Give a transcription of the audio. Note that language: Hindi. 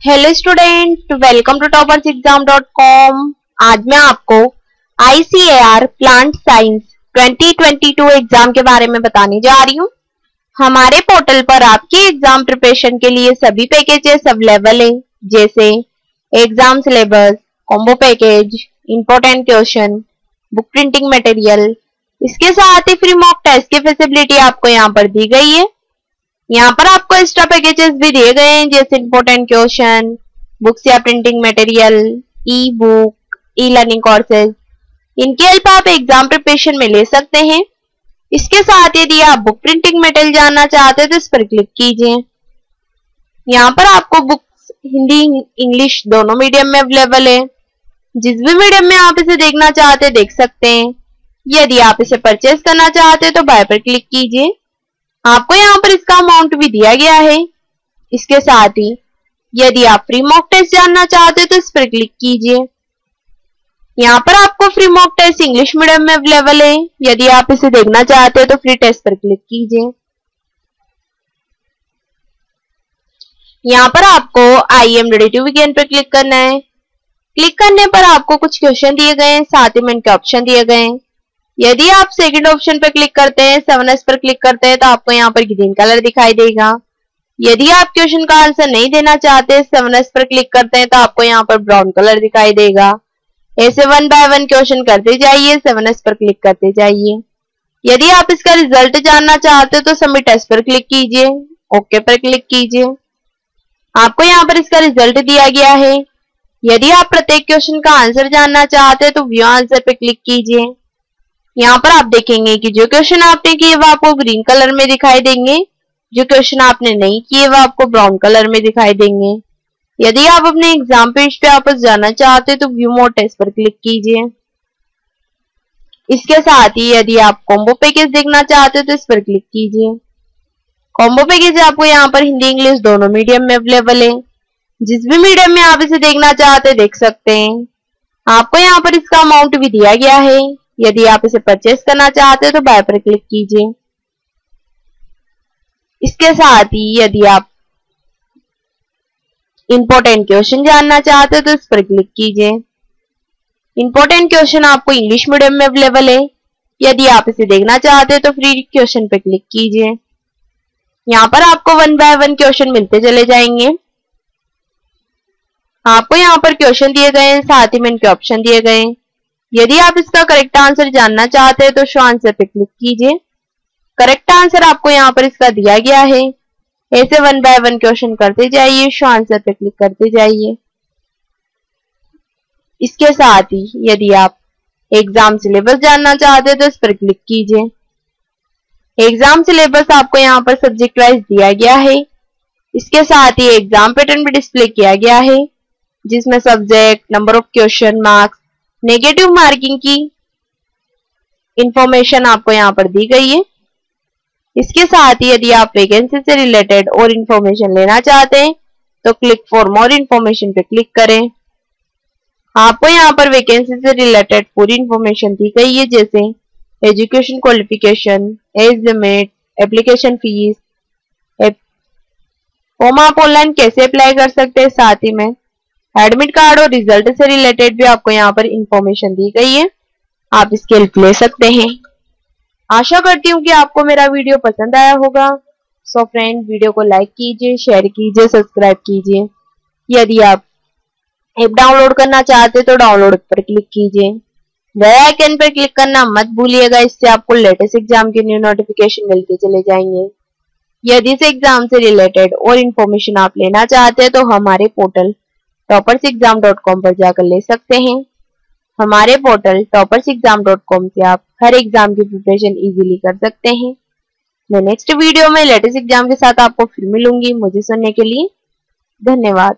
Hello student welcome to toppers exam dot com आज मैं आपको आईसीएआर प्लांट साइंस 2022 एग्ज़ाम के बारे में बताने जा रही हूँ। हमारे पोर्टल पर आपके एग्ज़ाम प्रिपरेशन के लिए सभी पैकेजेस अवेलेबल हैं, जैसे exam syllabus combo package important question book printing material इसके साथ ही फ्री मॉक टेस्ट की फैसिलिटी आपको यहाँ पर दी गई है। यहाँ पर आपको एक्स्ट्रा पैकेजेस भी दिए गए हैं, जैसे इंपोर्टेंट क्वेश्चन बुक्स या printing material e book e learning courses इनकी हेल्प आप एग्ज़ाम प्रिपरेशन में ले सकते हैं। इसके साथ यदि आप बुक प्रिंटिंग मटेरियल जानना चाहते हैं तो इस पर क्लिक कीजिए। यहाँ पर आपको बुक्स हिंदी इंग्लिश दोनों मीडियम में अवेलेबल है। जिस भी मीडियम में आप इसे देखना चाहते देख सकते हैं। यदि आप इसे परचेज करना चाहते हैं तो बाय पर क्लिक कीजिए। आपको यहाँ पर इसका अमाउंट भी दिया गया है। इसके साथ ही, यदि आप फ्री मॉक टेस्ट जानना चाहते तो इस पर क्लिक कीजिए। यहाँ पर आपको free mock test English medium में अवेलेबल है। यदि आप इसे देखना चाहते हो तो फ्री टेस्ट पर क्लिक कीजिए। यहाँ पर आपको आई एम रेडी टू विगेन पर क्लिक करना है। क्लिक करने पर आपको कुछ क्वेश्चन दिए गए हैं, साथ ही में इनके ऑप्शन दिए गए हैं। यदि आप सेकंड ऑप्शन पर क्लिक करते हैं सेवन एस पर क्लिक करते हैं तो आपको यहाँ पर ग्रीन कलर दिखाई देगा। यदि आप क्वेश्चन का आंसर नहीं देना चाहते सेवन एस पर क्लिक करते हैं तो आपको यहाँ पर ब्राउन कलर दिखाई देगा। ऐसे वन बाय वन क्वेश्चन करते जाइए सेवन एस पर क्लिक करते जाइए। यदि आप इसका रिज़ल्ट जानना चाहते हो तो सबमिट एस पर क्लिक कीजिए। ओके पर क्लिक कीजिए। आपको यहाँ पर इसका रिज़ल्ट दिया गया है। यदि आप प्रत्येक क्वेश्चन का आंसर जानना चाहते हैं तो व्यू आंसर पर क्लिक कीजिए। यहाँ पर आप देखेंगे कि जो क्वेश्चन आपने किए वो आपको ग्रीन कलर में दिखाई देंगे। जो क्वेश्चन आपने नहीं किए वो आपको ब्राउन कलर में दिखाई देंगे। यदि आप अपने एग्ज़ाम पेज पे वापस जाना चाहते तो व्यू मोर टेस्ट पर क्लिक कीजिए। इसके साथ ही यदि आप कॉम्बो पैकेज देखना चाहते तो इस पर क्लिक कीजिए। कॉम्बो पैकेज आपको यहाँ पर हिंदी, इंग्लिश दोनों मीडियम में अवेलेबल है। जिस भी मीडियम में आप इसे देखना चाहते देख सकते हैं। आपको यहाँ पर इसका अमाउंट भी दिया गया है। यदि आप इसे परचेस करना चाहते हो तो बाय पर क्लिक कीजिए। इसके साथ ही यदि आप इंपॉर्टेंट क्वेश्चन जानना चाहते हो तो इस पर क्लिक कीजिए। इंपॉर्टेंट क्वेश्चन आपको इंग्लिश मीडियम में अवेलेबल है। यदि आप इसे देखना चाहते हो तो फ्री क्वेश्चन पर क्लिक कीजिए। यहाँ पर आपको वन बाय वन क्वेश्चन मिलते चले जाएँगे। आपको यहाँ पर क्वेश्चन दिए गए हैं, साथ ही में इनके ऑप्शन दिए गए हैं। यदि आप इसका करेक्ट आंसर जानना चाहते हैं तो शो आंसर पे क्लिक कीजिए। करेक्ट आंसर आपको यहाँ पर इसका दिया गया है। ऐसे वन बाय वन क्वेश्चन करते जाइए शो आंसर पे क्लिक करते जाइए। इसके साथ ही यदि आप एग्ज़ाम सिलेबस जानना चाहते हैं तो इस पर क्लिक कीजिए। एग्ज़ाम सिलेबस आपको यहाँ पर सब्जेक्ट वाइज दिया गया है। इसके साथ ही एग्ज़ाम पैटर्न भी डिस्प्ले किया गया है, जिसमें subject number of question marks negative marking की इंफॉर्मेशन आपको यहाँ पर दी गई है। इसके साथ ही यदि आप वैकेंसी से रिलेटेड और इंफॉर्मेशन लेना चाहते हैं तो क्लिक फॉर मोर इंफॉर्मेशन पे क्लिक करें। आपको यहाँ पर वैकेंसी से रिलेटेड पूरी इंफॉर्मेशन दी गई है, जैसे education qualification age limit application fees form आप ऑनलाइन कैसे अप्लाई कर सकते हैं? साथ ही में एडमिट कार्ड और रिज़ल्ट से रिलेटेड भी आपको यहाँ पर इंफॉर्मेशन दी गई है। आप इसकी हेल्प ले सकते हैं। आशा करती हूँ कि आपको मेरा वीडियो पसंद आया होगा। सो फ्रेंड वीडियो को लाइक कीजिए शेयर कीजिए सब्सक्राइब कीजिए। यदि आप ऐप डाउनलोड करना चाहते तो डाउनलोड पर क्लिक कीजिए। नए आइकन पर क्लिक करना मत भूलिएगा, इससे आपको लेटेस्ट एग्ज़ाम के न्यू नोटिफिकेशन मिलते चले जाएँगे। यदि इस एग्ज़ाम से रिलेटेड और इन्फॉर्मेशन आप लेना चाहते हैं तो हमारे portal toppers exam dot com पर जाकर ले सकते हैं। हमारे portal toppers exam dot com से आप हर एग्ज़ाम की प्रिपरेशन इजीली कर सकते हैं। मैं नेक्स्ट वीडियो में लेटेस्ट एग्ज़ाम के साथ आपको फिर मिलूँगी। मुझे सुनने के लिए धन्यवाद।